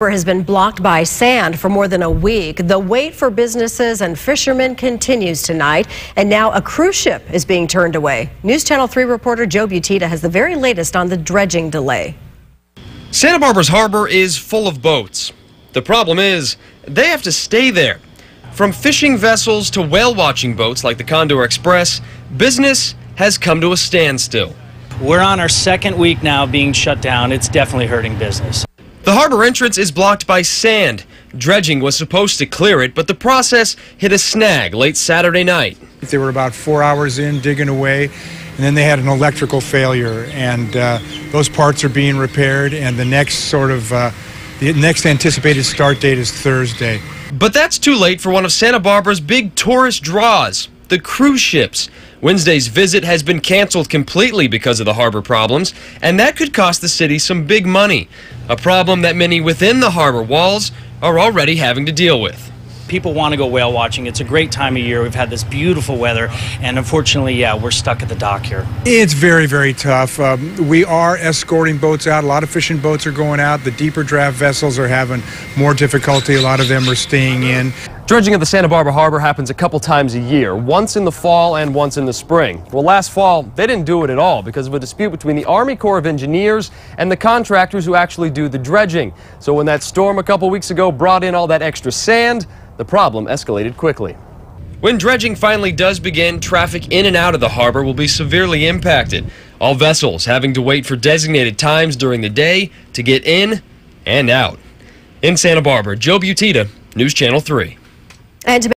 has been blocked by sand for more than a week. The wait for businesses and fishermen continues tonight, and now a cruise ship is being turned away. News Channel 3 reporter Joe Butita has the very latest on the dredging delay. Santa Barbara's harbor is full of boats. The problem is, they have to stay there. From fishing vessels to whale watching boats like the Condor Express, business has come to a standstill. We're on our second week now being shut down. It's definitely hurting business. The harbor entrance is blocked by sand. Dredging was supposed to clear it, but the process hit a snag late Saturday night. They were about four hours in digging away, and then they had an electrical failure, and uh, those parts are being repaired, and the next sort of uh, the next anticipated start date is Thursday. But that's too late for one of Santa Barbara's big tourist draws, the cruise ships. Wednesday's visit has been canceled completely because of the harbor problems, and that could cost the city some big money. A problem that many within the harbor walls are already having to deal with. People want to go whale watching. It's a great time of year. We've had this beautiful weather, and unfortunately, yeah, we're stuck at the dock here. It's very, very tough. Um, we are escorting boats out. A lot of fishing boats are going out. The deeper draft vessels are having more difficulty. A lot of them are staying in. Dredging at the Santa Barbara Harbor happens a couple times a year, once in the fall and once in the spring. Well, last fall, they didn't do it at all because of a dispute between the Army Corps of Engineers and the contractors who actually do the dredging. So when that storm a couple weeks ago brought in all that extra sand, the problem escalated quickly. When dredging finally does begin, traffic in and out of the harbor will be severely impacted. All vessels having to wait for designated times during the day to get in and out. In Santa Barbara, Joe Butita, News Channel 3. And